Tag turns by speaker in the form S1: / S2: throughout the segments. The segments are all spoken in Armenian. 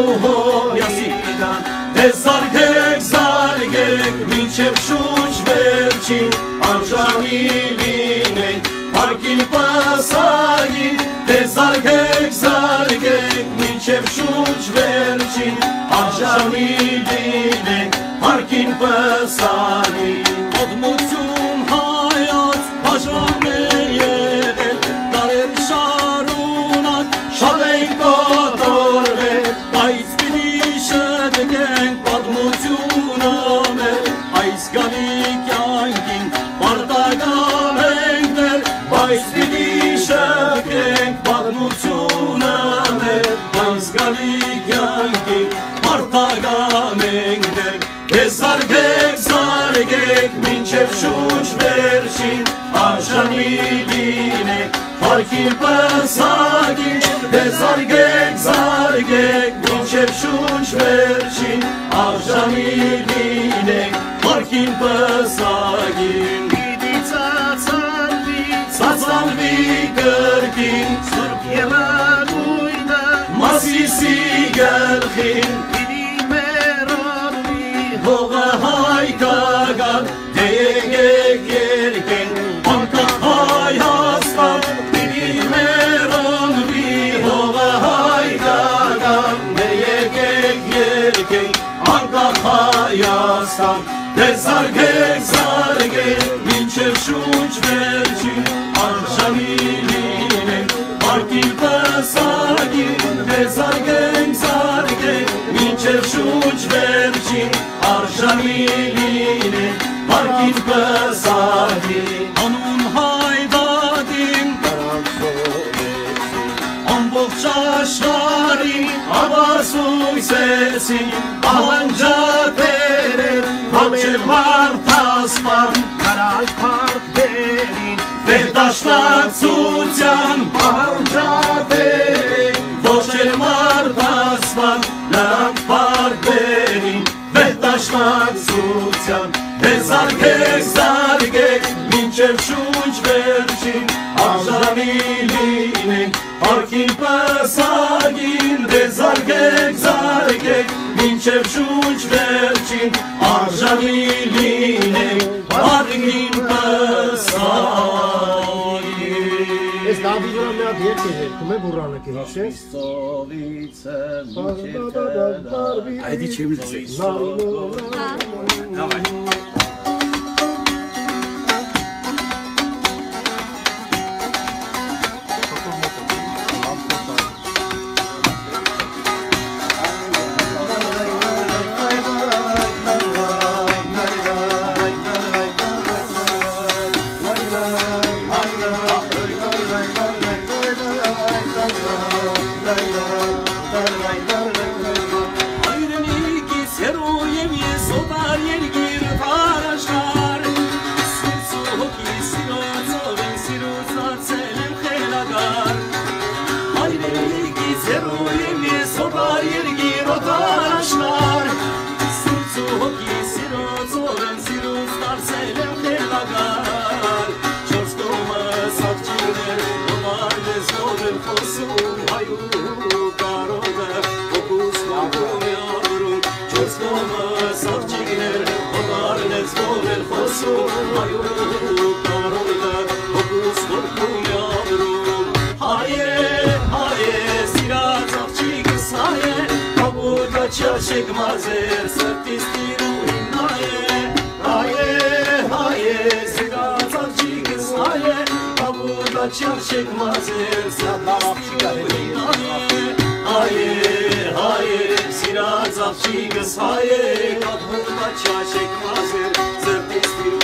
S1: ու հորի Դե զարգեք, զարգեք, մինչև շուչ վերջի Անժանի լինեք, պարկին պասագի Դե զարգեք, զարգեք, մինչև շուչ վերջի Անժանի լինեք, պարկին պասագի գալի կյանքին պարտական ենք դեր Ես զարգեք, զարգեք, մինչև շուջ վերջին, արժանի լինեք, Հարքին պսագին, դե զարգեք, զարգեք, մինչև շունչ վերջին, արժանի լինեք, Հարքին պսագին, պիտի
S2: ծացանվի,
S1: գլխին,
S2: պիտի մերոնվի,
S1: հողը հայկական, դե եկեք երկեն, անկախ Հայաստան, պիտի մերոնվի, հողը հայկական, դե եկեք երկեն, անկախ Հայաստան, դե զարգեք, զարգեք, մինչև շունչ diline Fark etme sahi Onun haydadim On bohçaşlarim Abasun sesin. Alanca derin Vakçel var tasman
S2: Karal park derin.
S1: Ve taşlar tutyan. Bağırca վերդաշտացության դες զարգեք զարգեք մինչև շունչ վերջին արժանի լինենք Արքին պսագին դե զարգեք, զարգեք, մինչև շունչ վերջին, Ես
S2: Դավիթ վրա մի հատ երգ եմ երգում, բուրանը կհիշես։
S1: Սովից եմ քեզ։ Այդի չեմ լսել։
S2: Լավ։
S1: Լավ։ الناس فوق الخصوم عيونك قرارك بقوس قرطوم يا بروم هاي هاي سيرا تخشيك صاية قبوتا تشاشك مازر سرت استيرو هاي هاي هاي سيرا تخشيك صاية قبوتا تشاشك مازر سرت چی گسای کد بود چاشک نازر زرد استیرو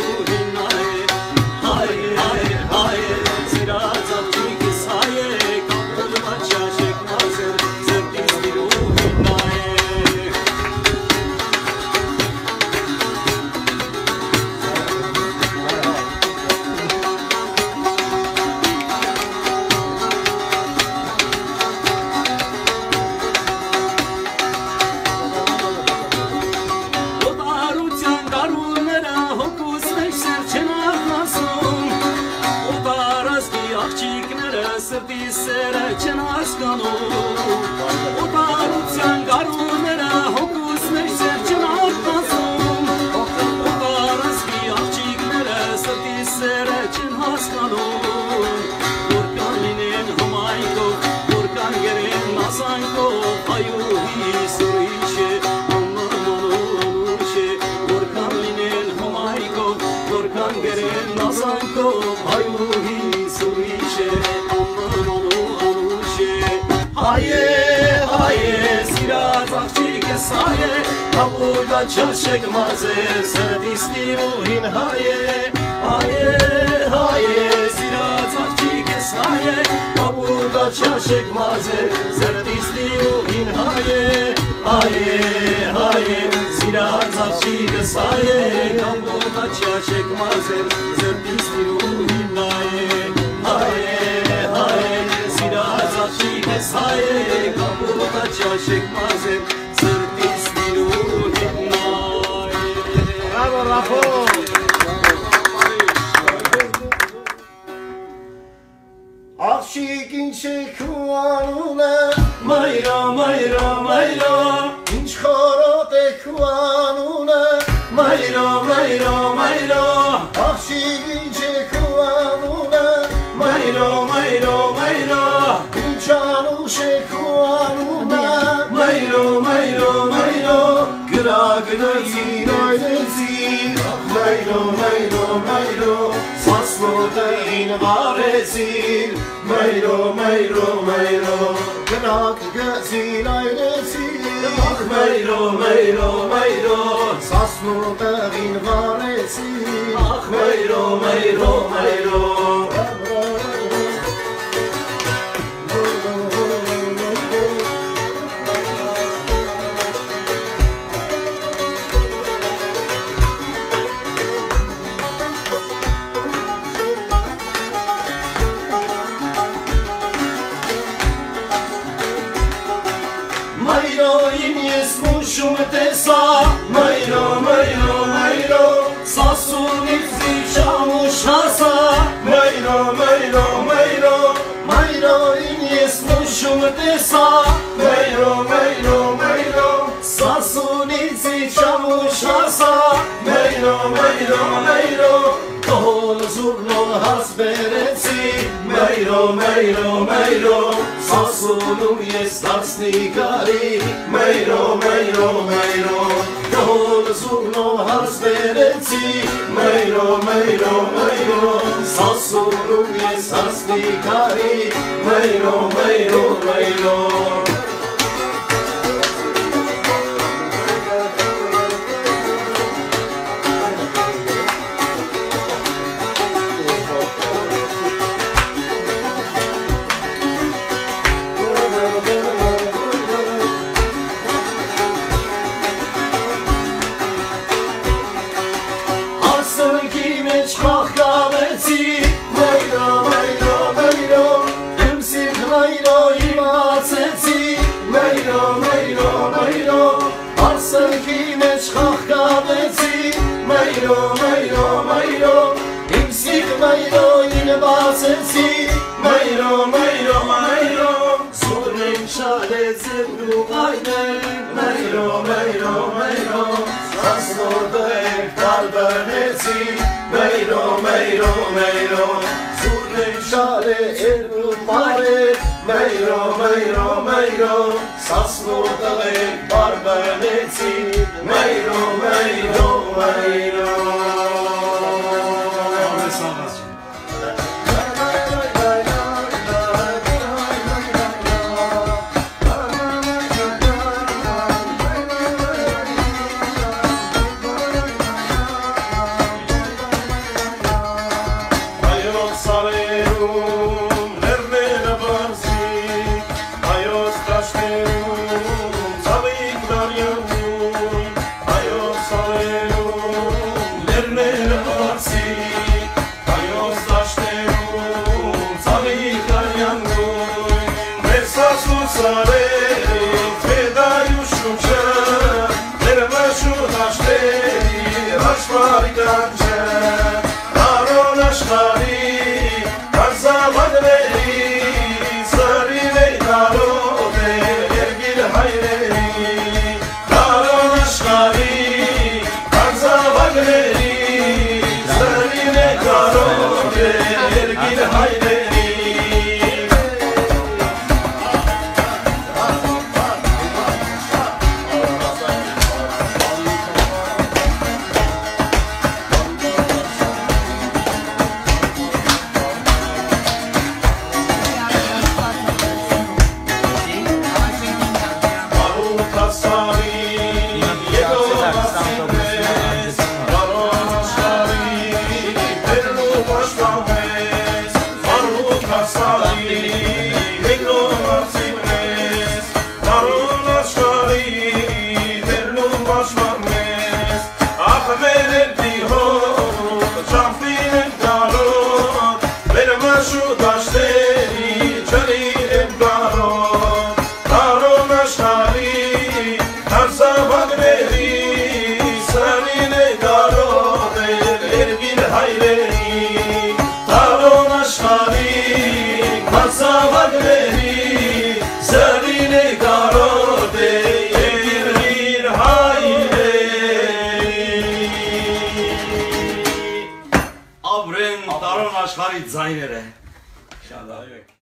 S1: Օտարության գարուները հոգուս մեր սերջն արտասում Օտարասկի աղջիկները սրտի սերը չեն հասկանում Որքան լինեն հմայքով, որքան գերեն նասանքով Այուհի սուրիշ է, աննորմանու չէ Որքան լինեն հմայքով, որքան գերեն նասանքով Այուհի سایه حبودا چشک مزه سدیستی و این هایه هایه هایه زیرازت کی کسایه حبودا چشک مزه سدیستی و این هایه هایه هایه زیرازت کی کسایه حبودا چشک مزه سدیستی و این هایه هایه هایه زیرازت کی کسایه حبودا چشک مزه
S2: çiğin çekvanule
S1: Mayra mayra mayra.
S2: İnç kara tekvanule
S1: Mayra mayra mayra.
S2: Ah çiğin çekvanule
S1: Mayra mayra mayra.
S2: İnç anu şekvanule
S1: Mayra mayra mayra. Gıra gıra yin
S2: oynezi Mayra mayra mayra. Մայրո, մայրո, գրա գնացին այդեցին,
S1: մայրո, մայրո, մայրո, սասնոտային վարեցին, մայրո, մայրո, մայրո,
S2: գնակ գծին այդեցին,
S1: մայրո, մայրո, մայրո,
S2: սասնոտային վարեցին,
S1: Majro im jes mu shumë të sa Majro, majro, majro Sa sunif zi qa mu shasa Majro, majro, majro Majro im jes mu shumë të sa Majro, majro, majro Sa zurlo has bereci Majro, majro, majro սասունում ես տացնի կարի, մայրո, մայրո, մայրո, Կոլ զուրնոն հաց բերեցի, մայրո, մայրո, մայրո, սասունում ես տացնի կարի, մայրո, մայրո, մայրո, المطر ميرو ميرو ميرو ساسنو طغير بربنتي ميرو ميرو ميرو hayret